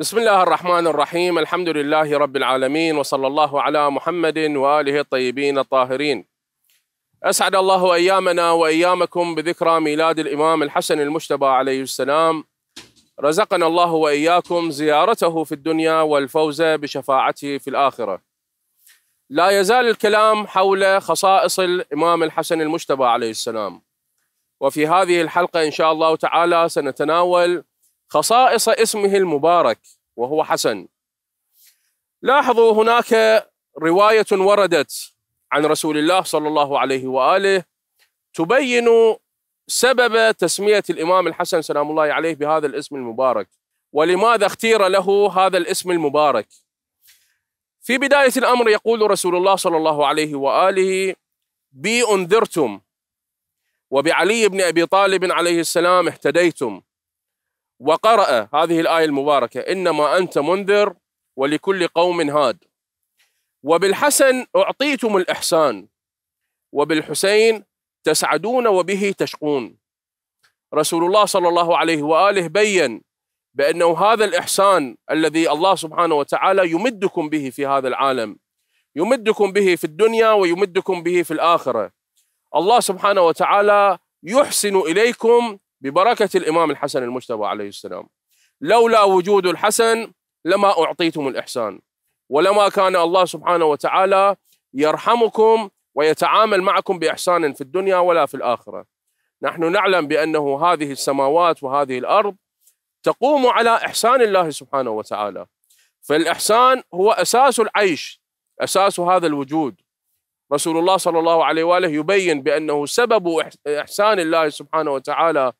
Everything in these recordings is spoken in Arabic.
بسم الله الرحمن الرحيم الحمد لله رب العالمين وصلى الله على محمد واله الطيبين الطاهرين. اسعد الله ايامنا وايامكم بذكرى ميلاد الامام الحسن المجتبى عليه السلام. رزقنا الله واياكم زيارته في الدنيا والفوز بشفاعته في الاخره. لا يزال الكلام حول خصائص الامام الحسن المجتبى عليه السلام. وفي هذه الحلقة ان شاء الله تعالى سنتناول خصائص اسمه المبارك وهو حسن. لاحظوا هناك رواية وردت عن رسول الله صلى الله عليه وآله تبين سبب تسمية الإمام الحسن سلام الله عليه بهذا الاسم المبارك ولماذا اختير له هذا الاسم المبارك. في بداية الأمر يقول رسول الله صلى الله عليه وآله بي أنذرتم وبعلي بن أبي طالب عليه السلام اهتديتم وقرأ هذه الآية المباركة إنما أنت منذر ولكل قوم هاد. وبالحسن أعطيتم الإحسان وبالحسين تسعدون وبه تشقون. رسول الله صلى الله عليه وآله بين بأنه هذا الإحسان الذي الله سبحانه وتعالى يمدكم به في هذا العالم يمدكم به في الدنيا ويمدكم به في الآخرة. الله سبحانه وتعالى يحسن إليكم ببركة الإمام الحسن المجتبى عليه السلام. لولا وجود الحسن لما أعطيتم الإحسان. ولما كان الله سبحانه وتعالى يرحمكم ويتعامل معكم بإحسان في الدنيا ولا في الآخرة. نحن نعلم بأنه هذه السماوات وهذه الأرض تقوم على إحسان الله سبحانه وتعالى. فالإحسان هو أساس العيش أساس هذا الوجود. رسول الله صلى الله عليه وآله يبين بأنه سبب إحسان الله سبحانه وتعالى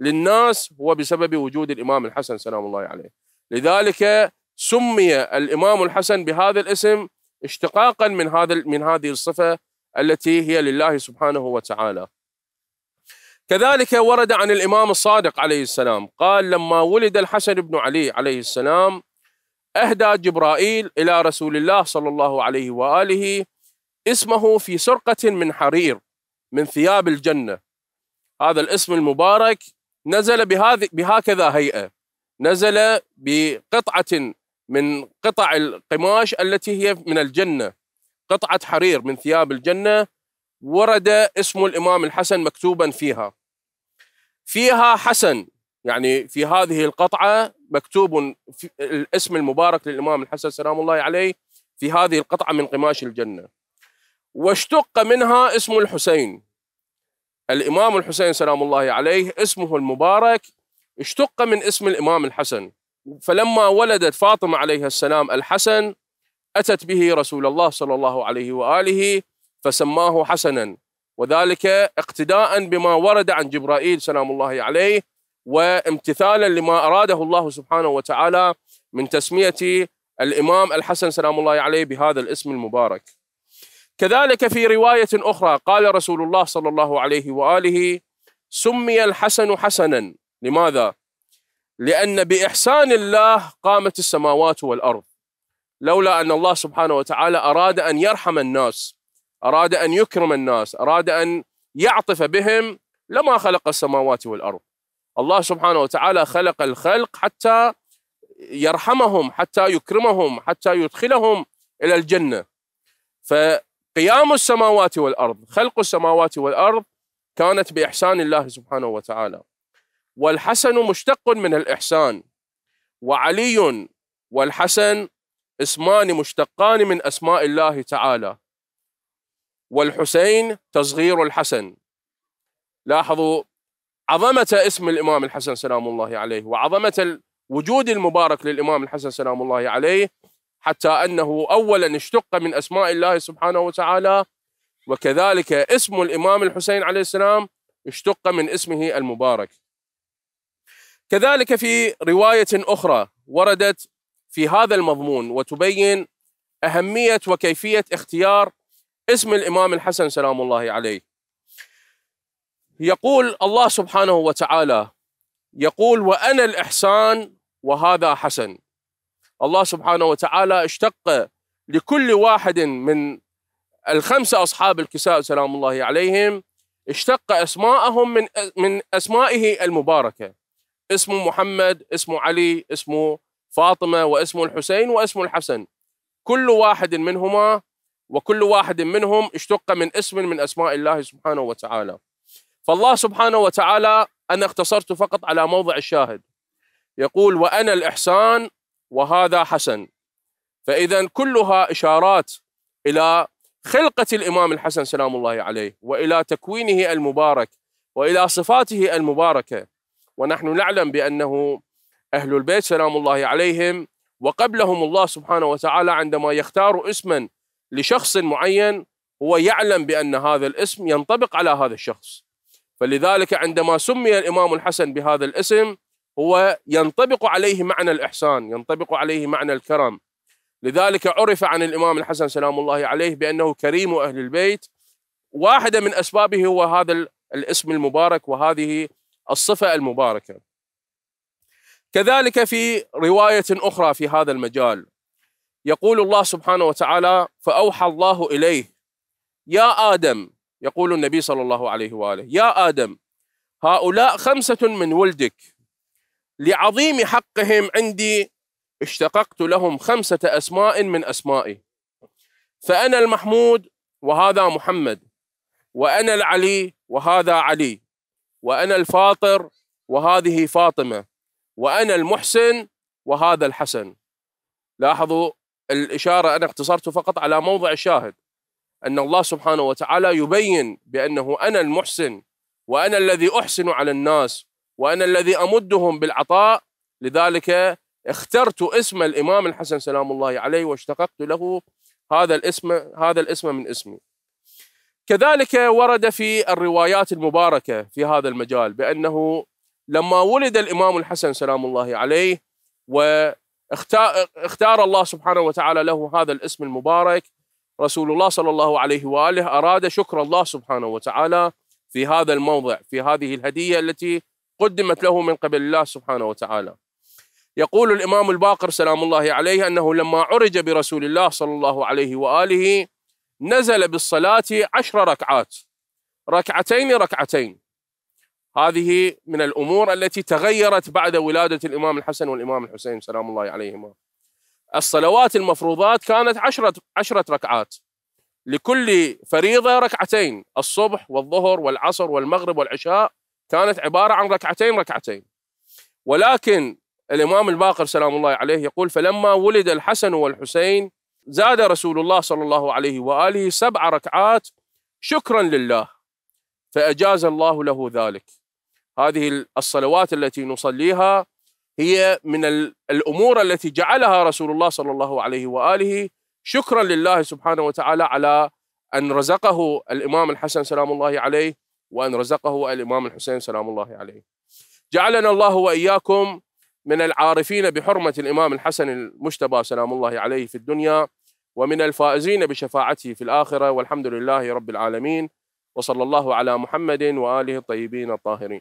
للناس هو بسبب وجود الإمام الحسن سلام الله عليه. لذلك سمي الإمام الحسن بهذا الاسم اشتقاقا من هذا من هذه الصفة التي هي لله سبحانه وتعالى. كذلك ورد عن الإمام الصادق عليه السلام قال لما ولد الحسن بن علي عليه السلام أهدى جبرائيل إلى رسول الله صلى الله عليه وآله اسمه في سرقة من حرير من ثياب الجنة. هذا الاسم المبارك نزل بهذه بهكذا هيئة. نزل بقطعة من قطع القماش التي هي من الجنة. قطعة حرير من ثياب الجنة. ورد اسم الإمام الحسن مكتوبا فيها. فيها حسن يعني في هذه القطعة مكتوب في الاسم المبارك للإمام الحسن سلام الله عليه في هذه القطعة من قماش الجنة. واشتق منها اسم الحسين. الإمام الحسين سلام الله عليه اسمه المبارك اشتق من اسم الإمام الحسن. فلما ولدت فاطمة عليها السلام الحسن أتت به رسول الله صلى الله عليه وآله فسماه حسنا. وذلك اقتداء بما ورد عن جبرائيل سلام الله عليه وامتثالا لما أراده الله سبحانه وتعالى من تسمية الإمام الحسن سلام الله عليه بهذا الاسم المبارك. كذلك في رواية أخرى قال رسول الله صلى الله عليه وآله سمي الحسن حسنا. لماذا؟ لأن بإحسان الله قامت السماوات والأرض. لولا أن الله سبحانه وتعالى أراد أن يرحم الناس أراد أن يكرم الناس أراد أن يعطف بهم لما خلق السماوات والأرض. الله سبحانه وتعالى خلق الخلق حتى يرحمهم حتى يكرمهم حتى يدخلهم إلى الجنة. ف قيام السماوات والأرض خلق السماوات والأرض كانت بإحسان الله سبحانه وتعالى. والحسن مشتق من الإحسان وعلي والحسن اسمان مشتقان من أسماء الله تعالى. والحسين تصغير الحسن. لاحظوا عظمة اسم الإمام الحسن سلام الله عليه وعظمة الوجود المبارك للإمام الحسن سلام الله عليه حتى أنه اولا اشتق من أسماء الله سبحانه وتعالى وكذلك اسم الإمام الحسين عليه السلام اشتق من اسمه المبارك. كذلك في رواية أخرى وردت في هذا المضمون وتبين أهمية وكيفية اختيار اسم الإمام الحسن سلام الله عليه. يقول الله سبحانه وتعالى يقول وأنا الإحسان وهذا حسن الله سبحانه وتعالى اشتق لكل واحد من الخمسة أصحاب الكساء سلام الله عليهم اشتق أسماءهم من من أسمائه المباركة. اسمه محمد اسمه علي اسمه فاطمة واسمه الحسين واسمه الحسن. كل واحد منهما وكل واحد منهم اشتق من اسم من أسماء الله سبحانه وتعالى. فالله سبحانه وتعالى أنا اختصرت فقط على موضع الشاهد. يقول وأنا الإحسان وهذا حسن. فاذا كلها إشارات إلى خلقة الإمام الحسن سلام الله عليه وإلى تكوينه المبارك وإلى صفاته المباركة. ونحن نعلم بأنه أهل البيت سلام الله عليهم وقبلهم الله سبحانه وتعالى عندما يختار اسما لشخص معين هو يعلم بأن هذا الاسم ينطبق على هذا الشخص. فلذلك عندما سمي الإمام الحسن بهذا الاسم هو ينطبق عليه معنى الإحسان ينطبق عليه معنى الكرم. لذلك عرف عن الإمام الحسن سلام الله عليه بأنه كريم أهل البيت. واحدة من أسبابه هو هذا الاسم المبارك وهذه الصفة المباركة. كذلك في رواية أخرى في هذا المجال. يقول الله سبحانه وتعالى فأوحى الله إليه يا آدم يقول النبي صلى الله عليه وآله يا آدم هؤلاء خمسة من ولدك لعظيم حقهم عندي اشتققت لهم خمسة أسماء من أسمائي. فأنا المحمود وهذا محمد وأنا العلي وهذا علي وأنا الفاطر وهذه فاطمة وأنا المحسن وهذا الحسن. لاحظوا الإشارة أنا اختصرت فقط على موضع الشاهد أن الله سبحانه وتعالى يبين بأنه أنا المحسن وأنا الذي أحسن على الناس. وأنا الذي أمدهم بالعطاء لذلك اخترت اسم الإمام الحسن سلام الله عليه واشتققت له هذا الاسم هذا الاسم من اسمي. كذلك ورد في الروايات المباركة في هذا المجال بأنه لما ولد الإمام الحسن سلام الله عليه واختار الله سبحانه وتعالى له هذا الاسم المبارك رسول الله صلى الله عليه وآله أراد شكر الله سبحانه وتعالى في هذا الموضع في هذه الهدية التي قدمت له من قبل الله سبحانه وتعالى. يقول الإمام الباقر سلام الله عليه أنه لما عرج برسول الله صلى الله عليه وآله نزل بالصلاة عشر ركعات ركعتين ركعتين هذه من الأمور التي تغيرت بعد ولادة الإمام الحسن والإمام الحسين سلام الله عليهما. الصلوات المفروضات كانت عشرة عشرة ركعات لكل فريضة ركعتين الصبح والظهر والعصر والمغرب والعشاء كانت عبارة عن ركعتين ركعتين. ولكن الإمام الباقر سلام الله عليه يقول فلما ولد الحسن والحسين زاد رسول الله صلى الله عليه وآله سبع ركعات شكرا لله فأجاز الله له ذلك. هذه الصلوات التي نصليها هي من الأمور التي جعلها رسول الله صلى الله عليه وآله شكرا لله سبحانه وتعالى على أن رزقه الإمام الحسن سلام الله عليه وأن رزقه الإمام الحسين سلام الله عليه. جعلنا الله وإياكم من العارفين بحرمة الإمام الحسن المجتبى سلام الله عليه في الدنيا ومن الفائزين بشفاعته في الآخرة والحمد لله رب العالمين وصلى الله على محمد وآله الطيبين الطاهرين.